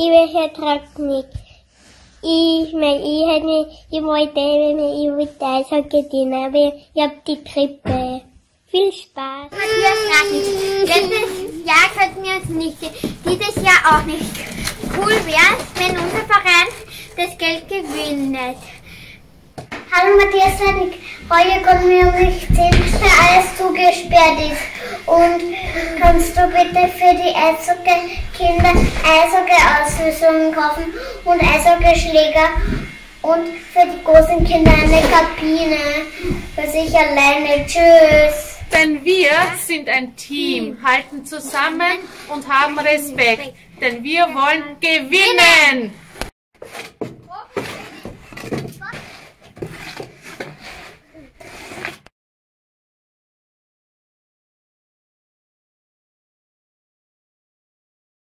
Liebe Herr Tracknick, ich, mein, ich hätte nicht, ich wollte, wenn ich, wollte Eishockey dienen, aber ich hab die Grippe. Viel Spaß. Matthias letztes Jahr könnten wir uns nicht, dieses Jahr auch nicht. Cool wär's, wenn unser Verein das Geld gewinnt. Hallo Matthias Hennig, heute konnten wir nicht sehen, weil alles zugesperrt ist. Und kannst du bitte für die Eishockey-Kinder Eishockey-Auslösungen kaufen und Eishockeyschläger und für die großen Kinder eine Kabine für sich alleine. Tschüss. Denn wir sind ein Team, halten zusammen und haben Respekt, denn wir wollen gewinnen.